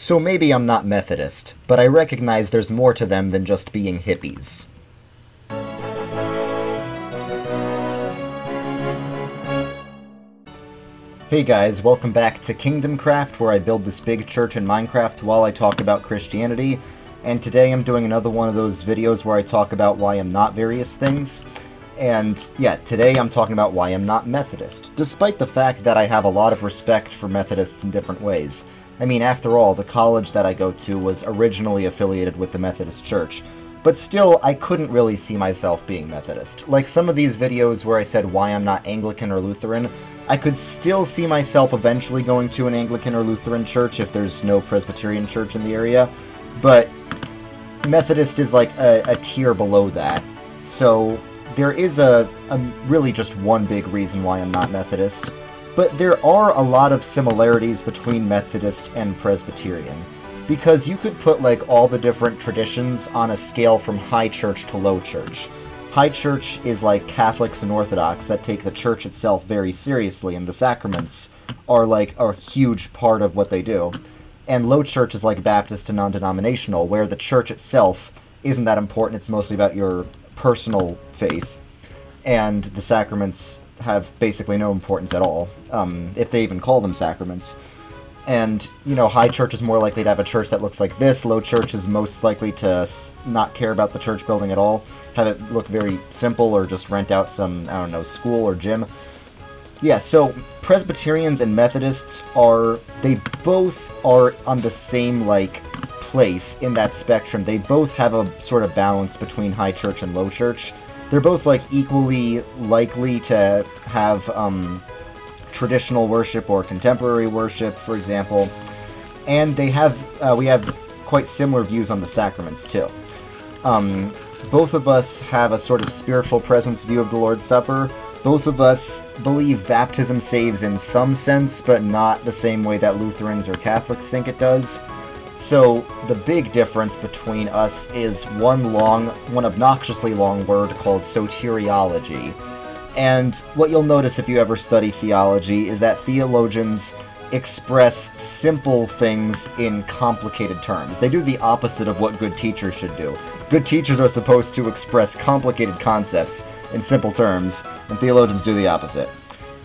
So maybe I'm not Methodist, but I recognize there's more to them than just being hippies. Hey guys, welcome back to Kingdom Craft, where I build this big church in Minecraft while I talk about Christianity. And today I'm doing another one of those videos where I talk about why I'm not various things. And yeah, today I'm talking about why I'm not Methodist, despite the fact that I have a lot of respect for Methodists in different ways. I mean, after all, the college that I go to was originally affiliated with the Methodist Church, but still, I couldn't really see myself being Methodist. Like some of these videos where I said why I'm not Anglican or Lutheran, I could still see myself eventually going to an Anglican or Lutheran church if there's no Presbyterian church in the area, but Methodist is like a, a tier below that. So there is a, a really just one big reason why I'm not Methodist, but there are a lot of similarities between Methodist and Presbyterian because you could put like all the different traditions on a scale from high church to low church. High Church is like Catholics and Orthodox that take the church itself very seriously, and the sacraments are like a huge part of what they do. And Low Church is like Baptist and non denominational, where the church itself isn't that important, it's mostly about your personal faith. And the sacraments have basically no importance at all, um, if they even call them sacraments. And, you know, high church is more likely to have a church that looks like this. Low church is most likely to not care about the church building at all. Have it look very simple or just rent out some, I don't know, school or gym. Yeah, so Presbyterians and Methodists are, they both are on the same, like, place in that spectrum. They both have a sort of balance between high church and low church. They're both, like, equally likely to have, um, traditional worship or contemporary worship, for example. And they have, uh, we have quite similar views on the sacraments, too. Um, both of us have a sort of spiritual presence view of the Lord's Supper. Both of us believe baptism saves in some sense, but not the same way that Lutherans or Catholics think it does. So, the big difference between us is one long, one obnoxiously long word called soteriology and what you'll notice if you ever study theology is that theologians express simple things in complicated terms. They do the opposite of what good teachers should do. Good teachers are supposed to express complicated concepts in simple terms, and theologians do the opposite.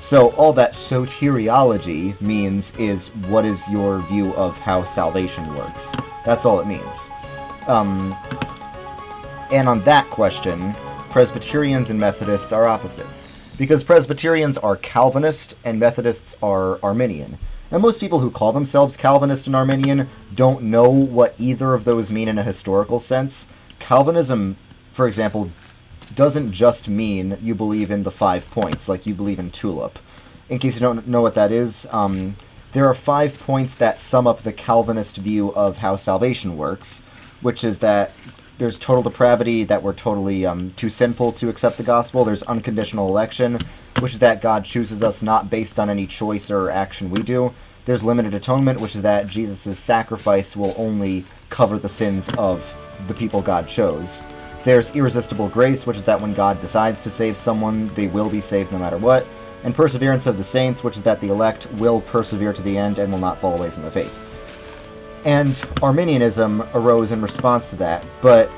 So all that soteriology means is what is your view of how salvation works. That's all it means. Um, and on that question, Presbyterians and Methodists are opposites. Because Presbyterians are Calvinist and Methodists are Arminian. And most people who call themselves Calvinist and Arminian don't know what either of those mean in a historical sense. Calvinism, for example, doesn't just mean you believe in the five points, like you believe in Tulip. In case you don't know what that is, um, there are five points that sum up the Calvinist view of how salvation works, which is that there's total depravity, that we're totally um, too sinful to accept the gospel. There's unconditional election, which is that God chooses us not based on any choice or action we do. There's limited atonement, which is that Jesus' sacrifice will only cover the sins of the people God chose. There's irresistible grace, which is that when God decides to save someone, they will be saved no matter what. And perseverance of the saints, which is that the elect will persevere to the end and will not fall away from the faith. And Arminianism arose in response to that, but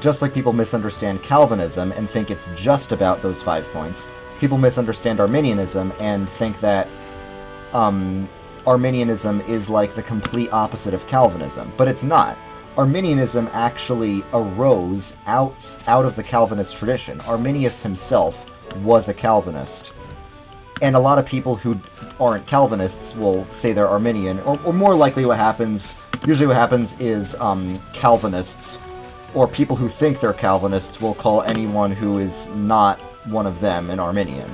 just like people misunderstand Calvinism and think it's just about those five points, people misunderstand Arminianism and think that um, Arminianism is like the complete opposite of Calvinism, but it's not. Arminianism actually arose out, out of the Calvinist tradition. Arminius himself was a Calvinist. And a lot of people who aren't Calvinists will say they're Arminian, or, or more likely what happens, usually what happens is um, Calvinists, or people who think they're Calvinists will call anyone who is not one of them an Arminian.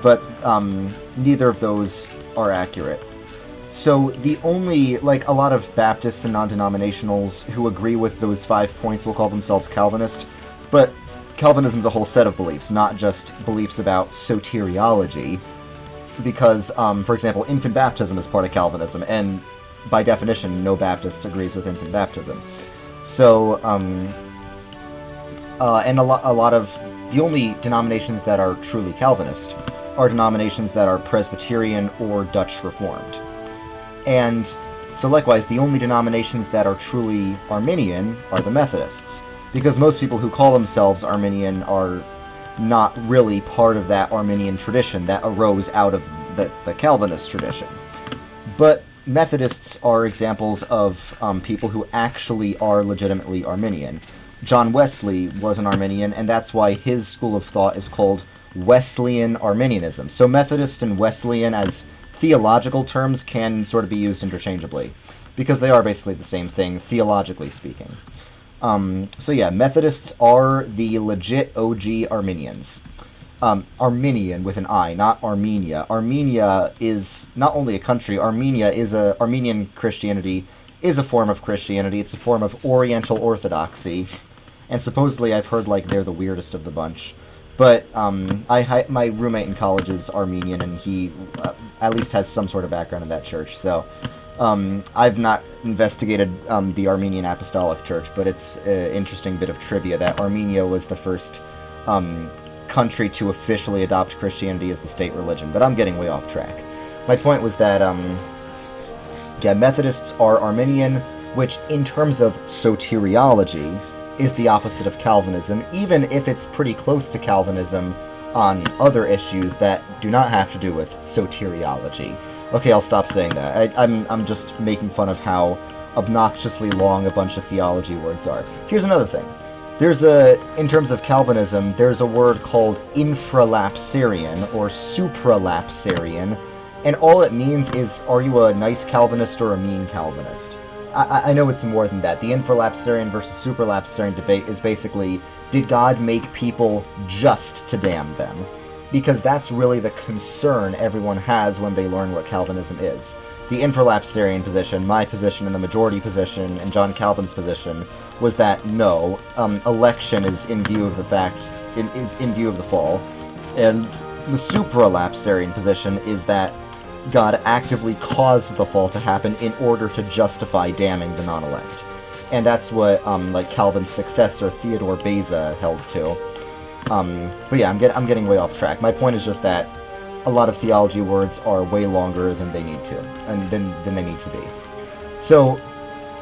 But um, neither of those are accurate. So the only, like, a lot of Baptists and non-denominationals who agree with those five points will call themselves Calvinist, but Calvinism's a whole set of beliefs, not just beliefs about soteriology, because, um, for example, infant baptism is part of Calvinism, and by definition, no Baptist agrees with infant baptism. So, um, uh, and a, lo a lot of the only denominations that are truly Calvinist are denominations that are Presbyterian or Dutch Reformed. And So likewise, the only denominations that are truly Arminian are the Methodists, because most people who call themselves Arminian are not really part of that Arminian tradition that arose out of the, the Calvinist tradition. But Methodists are examples of um, people who actually are legitimately Arminian. John Wesley was an Arminian, and that's why his school of thought is called Wesleyan Arminianism. So Methodist and Wesleyan as theological terms can sort of be used interchangeably, because they are basically the same thing, theologically speaking. Um, so yeah, Methodists are the legit OG Arminians. Um, Arminian with an I, not Armenia. Armenia is not only a country. Armenia is a Armenian Christianity is a form of Christianity. It's a form of Oriental Orthodoxy, and supposedly I've heard like they're the weirdest of the bunch. But um, I, my roommate in college is Armenian, and he uh, at least has some sort of background in that church. So um, I've not investigated um, the Arminian Apostolic Church, but it's an interesting bit of trivia that Armenia was the first um, country to officially adopt Christianity as the state religion. But I'm getting way off track. My point was that, um, yeah, Methodists are Armenian, which in terms of soteriology is the opposite of Calvinism, even if it's pretty close to Calvinism on other issues that do not have to do with soteriology. Okay, I'll stop saying that. I, I'm, I'm just making fun of how obnoxiously long a bunch of theology words are. Here's another thing. There's a, in terms of Calvinism, there's a word called infralapsarian or supralapsarian, and all it means is, are you a nice Calvinist or a mean Calvinist? I, I know it's more than that. The infralapsarian versus supralapsarian debate is basically, did God make people just to damn them? because that's really the concern everyone has when they learn what Calvinism is. The infralapsarian position, my position, and the majority position, and John Calvin's position was that no, um, election is in view of the facts, in, is in view of the fall, and the supralapsarian position is that God actively caused the fall to happen in order to justify damning the non-elect. And that's what, um, like, Calvin's successor, Theodore Beza, held to. Um, but yeah, I'm, get, I'm getting way off track. My point is just that a lot of theology words are way longer than they need to, and than, than they need to be. So,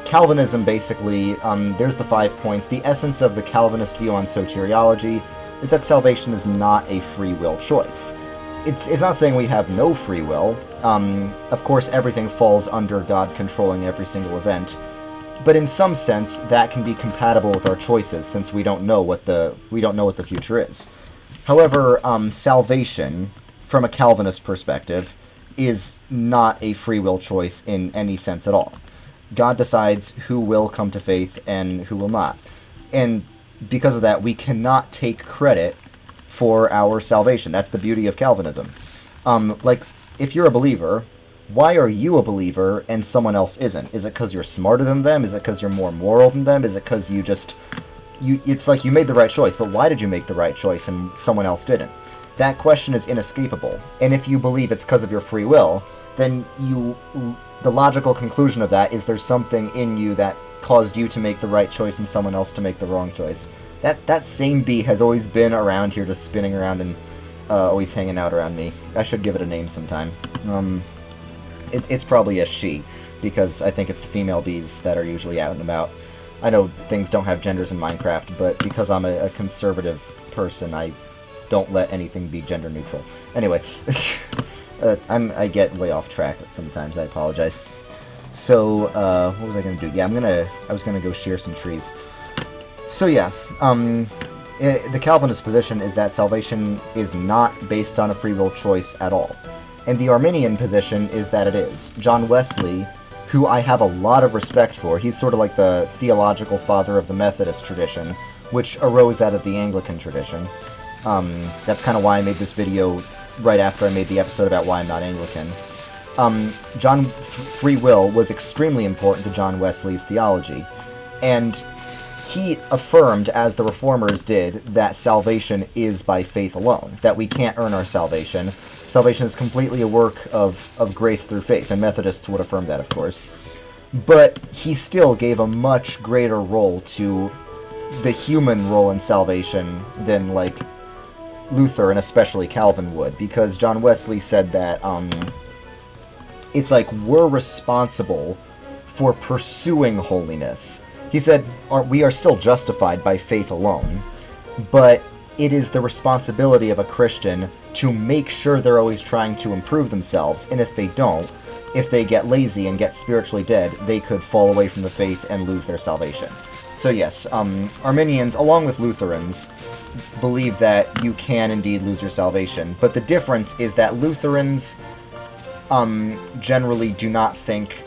Calvinism, basically, um, there's the five points. The essence of the Calvinist view on soteriology is that salvation is not a free will choice. It's, it's not saying we have no free will. Um, of course, everything falls under God controlling every single event, but in some sense, that can be compatible with our choices, since we don't know what the we don't know what the future is. However, um, salvation, from a Calvinist perspective, is not a free will choice in any sense at all. God decides who will come to faith and who will not. And because of that, we cannot take credit for our salvation. That's the beauty of Calvinism. Um, like, if you're a believer, why are you a believer and someone else isn't? Is it because you're smarter than them? Is it because you're more moral than them? Is it because you just you it's like you made the right choice, but why did you make the right choice and someone else didn't? That question is inescapable. And if you believe it's because of your free will, then you the logical conclusion of that is there's something in you that caused you to make the right choice and someone else to make the wrong choice. That that same bee has always been around here, just spinning around and uh, always hanging out around me. I should give it a name sometime. Um, it's, it's probably a she, because I think it's the female bees that are usually out and about. I know things don't have genders in Minecraft, but because I'm a, a conservative person, I don't let anything be gender neutral. Anyway, uh, i get way off track sometimes, I apologize. So, uh, what was I gonna do? Yeah, I'm gonna, I was gonna go shear some trees. So yeah, um, it, eh, the Calvinist position is that salvation is not based on a free will choice at all. And the Arminian position is that it is. John Wesley, who I have a lot of respect for, he's sort of like the theological father of the Methodist tradition, which arose out of the Anglican tradition. Um, that's kind of why I made this video right after I made the episode about why I'm not Anglican. Um, John Free Will was extremely important to John Wesley's theology, and he affirmed, as the Reformers did, that salvation is by faith alone, that we can't earn our salvation, salvation is completely a work of, of grace through faith, and Methodists would affirm that, of course. But he still gave a much greater role to the human role in salvation than, like, Luther and especially Calvin would, because John Wesley said that um, it's like we're responsible for pursuing holiness. He said, We are still justified by faith alone, but it is the responsibility of a Christian to make sure they're always trying to improve themselves, and if they don't, if they get lazy and get spiritually dead, they could fall away from the faith and lose their salvation. So yes, um, Arminians, along with Lutherans, believe that you can indeed lose your salvation, but the difference is that Lutherans um, generally do not think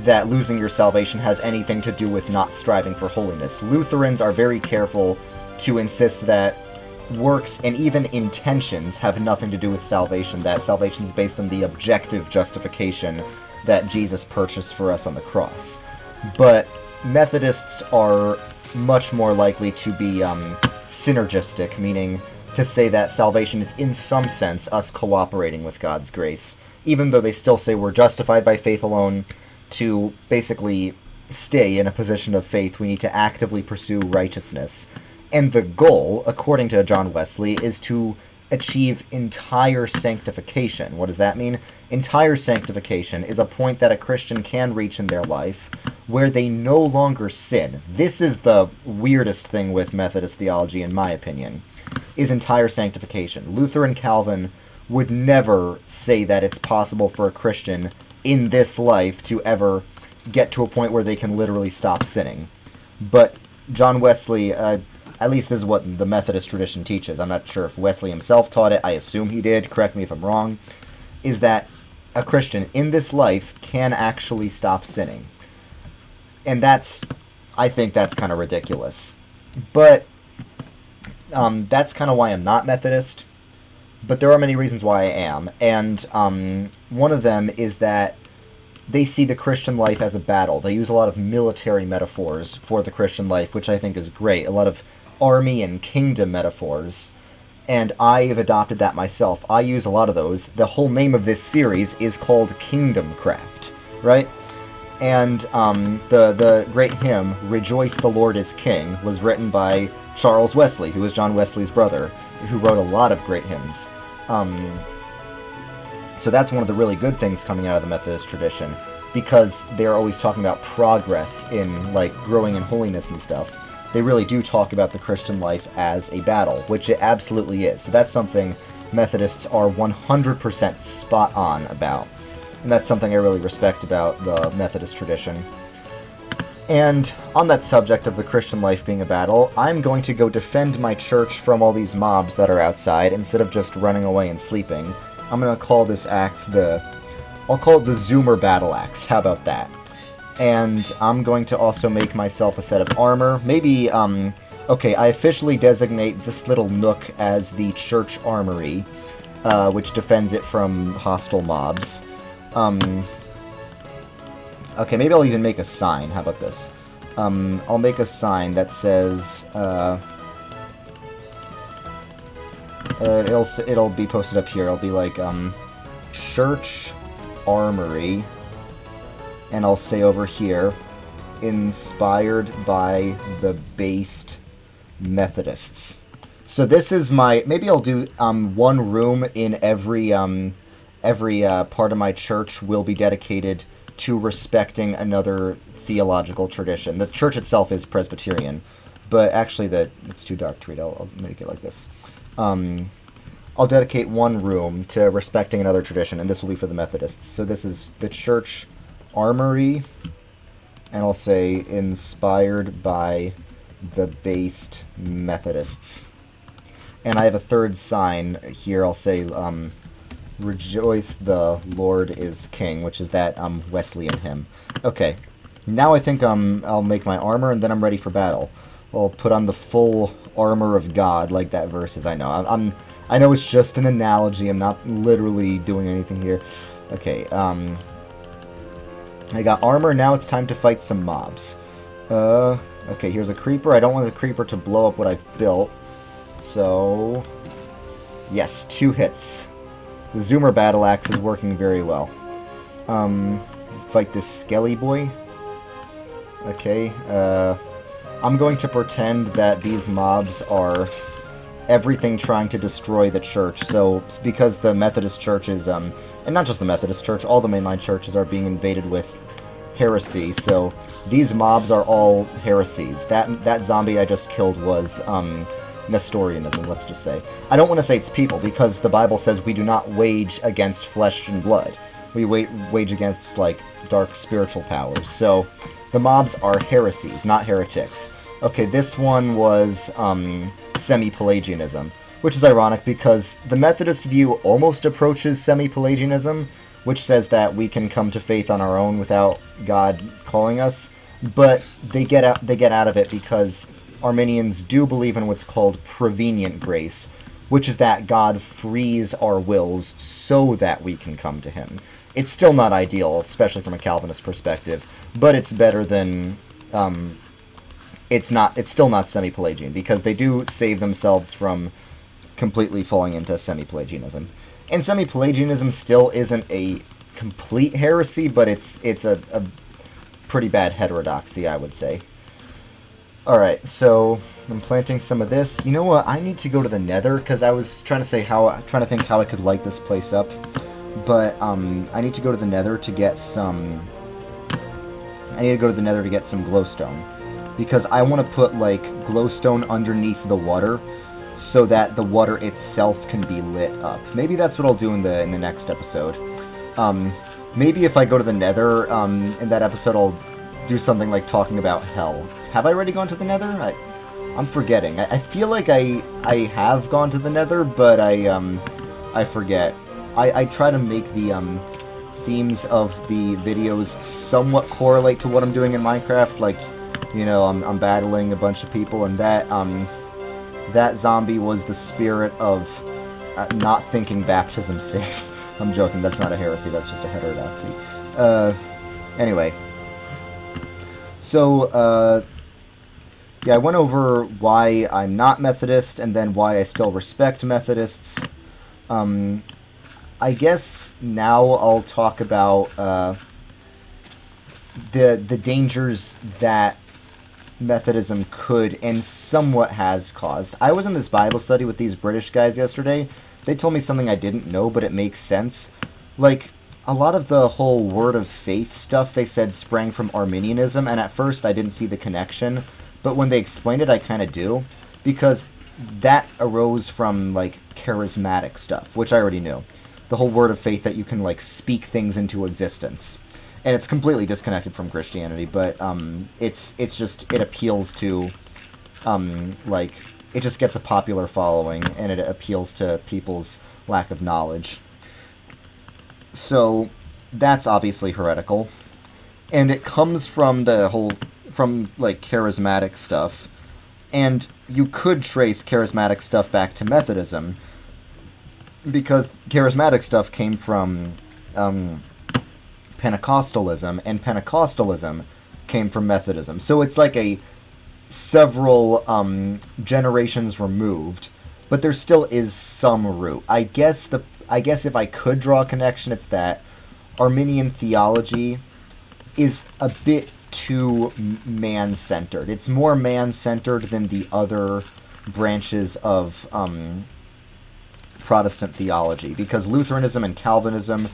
that losing your salvation has anything to do with not striving for holiness. Lutherans are very careful to insist that works and even intentions have nothing to do with salvation, that salvation is based on the objective justification that Jesus purchased for us on the cross. But Methodists are much more likely to be um, synergistic, meaning to say that salvation is in some sense us cooperating with God's grace, even though they still say we're justified by faith alone, to basically stay in a position of faith, we need to actively pursue righteousness. And the goal, according to John Wesley, is to achieve entire sanctification. What does that mean? Entire sanctification is a point that a Christian can reach in their life where they no longer sin. This is the weirdest thing with Methodist theology, in my opinion, is entire sanctification. Luther and Calvin would never say that it's possible for a Christian in this life to ever get to a point where they can literally stop sinning. But John Wesley, uh, at least this is what the Methodist tradition teaches. I'm not sure if Wesley himself taught it. I assume he did. Correct me if I'm wrong. Is that a Christian in this life can actually stop sinning. And that's, I think that's kind of ridiculous. But um, that's kind of why I'm not Methodist. But there are many reasons why I am. And um, one of them is that they see the Christian life as a battle. They use a lot of military metaphors for the Christian life, which I think is great. A lot of army and kingdom metaphors. And I've adopted that myself. I use a lot of those. The whole name of this series is called Kingdom Craft, right? And um, the the great hymn "Rejoice, the Lord is King" was written by Charles Wesley, who was John Wesley's brother, who wrote a lot of great hymns. Um, so that's one of the really good things coming out of the Methodist tradition, because they're always talking about progress in like growing in holiness and stuff. They really do talk about the Christian life as a battle, which it absolutely is. So that's something Methodists are 100% spot on about. And that's something I really respect about the Methodist tradition. And on that subject of the Christian life being a battle, I'm going to go defend my church from all these mobs that are outside instead of just running away and sleeping. I'm going to call this axe the... I'll call it the Zoomer Battle Axe. How about that? And I'm going to also make myself a set of armor. Maybe, um... Okay, I officially designate this little nook as the Church Armory, uh, which defends it from hostile mobs. Um... Okay, maybe I'll even make a sign. How about this? Um, I'll make a sign that says, uh, uh, it'll, it'll be posted up here. It'll be like, um, Church Armory, and I'll say over here, inspired by the based Methodists. So this is my, maybe I'll do, um, one room in every, um, every, uh, part of my church will be dedicated to respecting another theological tradition. The church itself is Presbyterian, but actually that it's too dark to read. I'll, I'll make it like this. Um, I'll dedicate one room to respecting another tradition, and this will be for the Methodists. So this is the church armory, and I'll say inspired by the based Methodists. And I have a third sign here. I'll say um, Rejoice the Lord is King, which is that um, Wesleyan hymn. Okay, now I think um, I'll make my armor, and then I'm ready for battle. I'll put on the full armor of God, like that verse is. I know. I'm, I'm, I know it's just an analogy. I'm not literally doing anything here. Okay, um... I got armor, now it's time to fight some mobs. Uh, okay, here's a creeper. I don't want the creeper to blow up what I've built. So... Yes, two hits. The Zoomer Battle Axe is working very well. Um, fight this Skelly boy. Okay, uh, I'm going to pretend that these mobs are everything trying to destroy the church. So, because the Methodist church is, um, and not just the Methodist church, all the mainline churches are being invaded with heresy. So these mobs are all heresies. That that zombie I just killed was um, Nestorianism, let's just say. I don't want to say it's people, because the Bible says we do not wage against flesh and blood. We wa wage against, like, dark spiritual powers. So, the mobs are heresies, not heretics. Okay, this one was um, semi-Pelagianism, which is ironic because the Methodist view almost approaches semi-Pelagianism, which says that we can come to faith on our own without God calling us, but they get out they get out of it because Arminians do believe in what's called prevenient grace, which is that God frees our wills so that we can come to Him. It's still not ideal, especially from a Calvinist perspective, but it's better than. Um, it's not. It's still not semi-Pelagian because they do save themselves from completely falling into semi-Pelagianism, and semi-Pelagianism still isn't a complete heresy, but it's it's a, a pretty bad heterodoxy, I would say. Alright, so I'm planting some of this. You know what? I need to go to the nether, because I was trying to say how, trying to think how I could light this place up. But, um, I need to go to the nether to get some... I need to go to the nether to get some glowstone. Because I want to put, like, glowstone underneath the water, so that the water itself can be lit up. Maybe that's what I'll do in the, in the next episode. Um, maybe if I go to the nether, um, in that episode I'll do something like talking about hell. Have I already gone to the nether? I, I'm forgetting. I, I feel like I I have gone to the nether, but I um I forget. I, I try to make the um themes of the videos somewhat correlate to what I'm doing in Minecraft. Like, you know, I'm, I'm battling a bunch of people, and that um that zombie was the spirit of uh, not thinking baptism saves. I'm joking. That's not a heresy. That's just a heterodoxy. Uh, anyway. So, uh, yeah, I went over why I'm not Methodist and then why I still respect Methodists. Um, I guess now I'll talk about uh, the the dangers that Methodism could and somewhat has caused. I was in this Bible study with these British guys yesterday. They told me something I didn't know, but it makes sense. Like, a lot of the whole word of faith stuff they said sprang from Arminianism, and at first I didn't see the connection, but when they explained it, I kind of do, because that arose from, like, charismatic stuff, which I already knew. The whole word of faith that you can, like, speak things into existence. And it's completely disconnected from Christianity, but, um, it's, it's just, it appeals to, um, like, it just gets a popular following, and it appeals to people's lack of knowledge. So that's obviously heretical. And it comes from the whole from like charismatic stuff. And you could trace charismatic stuff back to Methodism because charismatic stuff came from um, Pentecostalism, and Pentecostalism came from Methodism. So it's like a several um, generations removed, but there still is some root. I guess the I guess if I could draw a connection, it's that Arminian theology is a bit too man-centered. It's more man-centered than the other branches of um, Protestant theology, because Lutheranism and Calvinism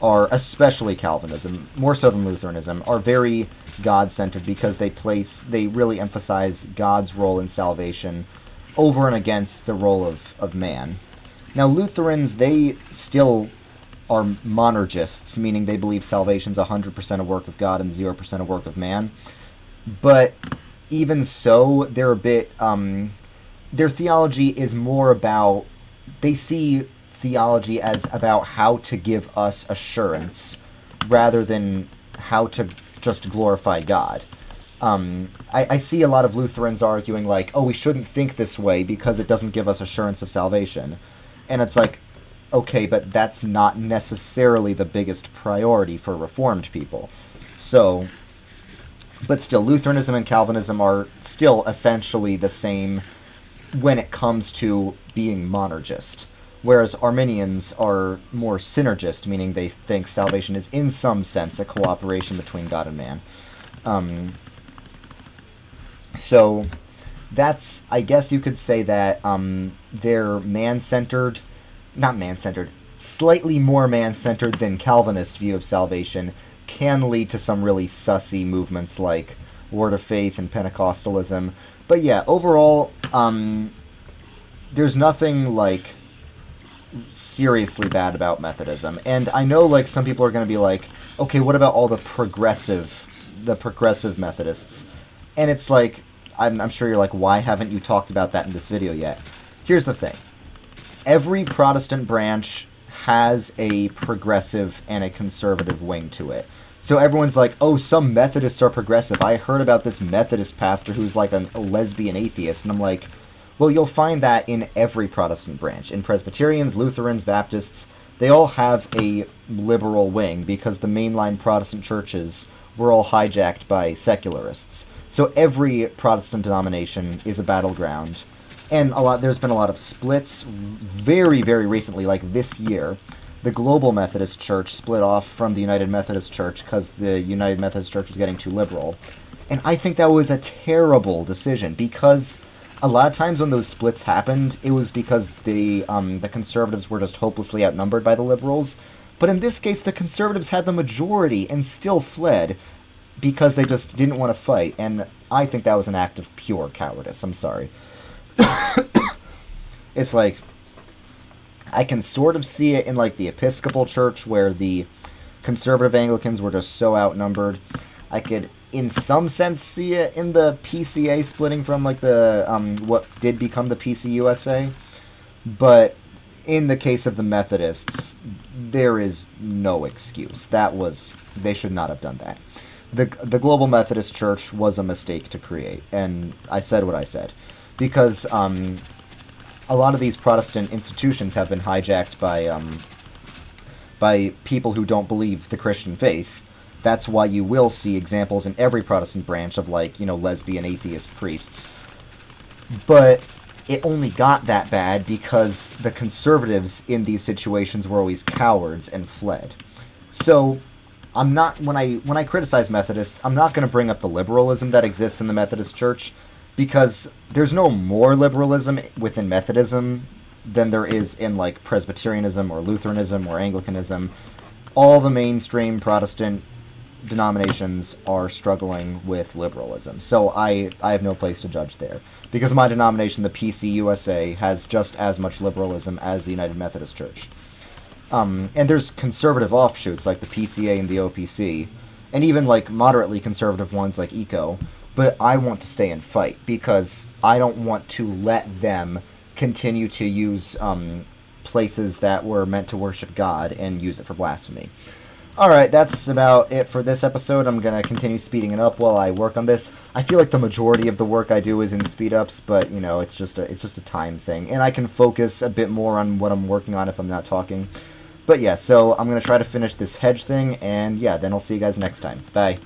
are, especially Calvinism, more so than Lutheranism, are very God-centered because they place, they really emphasize God's role in salvation over and against the role of, of man. Now, Lutherans, they still are monergists, meaning they believe salvation's 100% a work of God and 0% a work of man. But even so, they're a bit, um, their theology is more about, they see theology as about how to give us assurance rather than how to just glorify God. Um, I, I, see a lot of Lutherans arguing like, oh, we shouldn't think this way because it doesn't give us assurance of salvation. And it's like, okay, but that's not necessarily the biggest priority for Reformed people. So, but still, Lutheranism and Calvinism are still essentially the same when it comes to being monergist. Whereas Arminians are more synergist, meaning they think salvation is in some sense a cooperation between God and man. Um, so that's I guess you could say that um, they're man-centered, not man-centered, slightly more man-centered than Calvinist view of salvation. can lead to some really sussy movements like Word of Faith and Pentecostalism. But yeah, overall, um, there's nothing like seriously bad about Methodism. And I know like some people are going to be like, okay, what about all the progressive, the progressive Methodists? And it's like, I'm, I'm sure you're like, why haven't you talked about that in this video yet? Here's the thing. Every Protestant branch has a progressive and a conservative wing to it. So everyone's like, oh, some Methodists are progressive. I heard about this Methodist pastor who's like a, a lesbian atheist. And I'm like, well, you'll find that in every Protestant branch. In Presbyterians, Lutherans, Baptists, they all have a liberal wing because the mainline Protestant churches were all hijacked by secularists. So every Protestant denomination is a battleground. And a lot there's been a lot of splits very, very recently, like this year the Global Methodist Church split off from the United Methodist Church because the United Methodist Church was getting too liberal. And I think that was a terrible decision because a lot of times when those splits happened, it was because the um, the conservatives were just hopelessly outnumbered by the liberals. But in this case, the conservatives had the majority and still fled because they just didn't want to fight. And I think that was an act of pure cowardice. I'm sorry. it's like I can sort of see it in like the Episcopal Church where the conservative Anglicans were just so outnumbered. I could, in some sense, see it in the PCA splitting from like the um, what did become the PCUSA, but in the case of the Methodists, there is no excuse. That was they should not have done that. The The Global Methodist Church was a mistake to create, and I said what I said because um, a lot of these Protestant institutions have been hijacked by um, by people who don't believe the Christian faith. That's why you will see examples in every Protestant branch of like you know lesbian atheist priests. But it only got that bad because the conservatives in these situations were always cowards and fled. So I'm not when I when I criticize Methodists, I'm not going to bring up the liberalism that exists in the Methodist Church because there's no more liberalism within Methodism than there is in like Presbyterianism or Lutheranism or Anglicanism. All the mainstream Protestant denominations are struggling with liberalism. So I, I have no place to judge there. Because my denomination, the PCUSA, has just as much liberalism as the United Methodist Church. Um, and there's conservative offshoots like the PCA and the OPC, and even like moderately conservative ones like ECO but I want to stay and fight because I don't want to let them continue to use um, places that were meant to worship God and use it for blasphemy. Alright, that's about it for this episode. I'm going to continue speeding it up while I work on this. I feel like the majority of the work I do is in speed-ups, but, you know, it's just, a, it's just a time thing. And I can focus a bit more on what I'm working on if I'm not talking. But yeah, so I'm going to try to finish this hedge thing, and yeah, then I'll see you guys next time. Bye.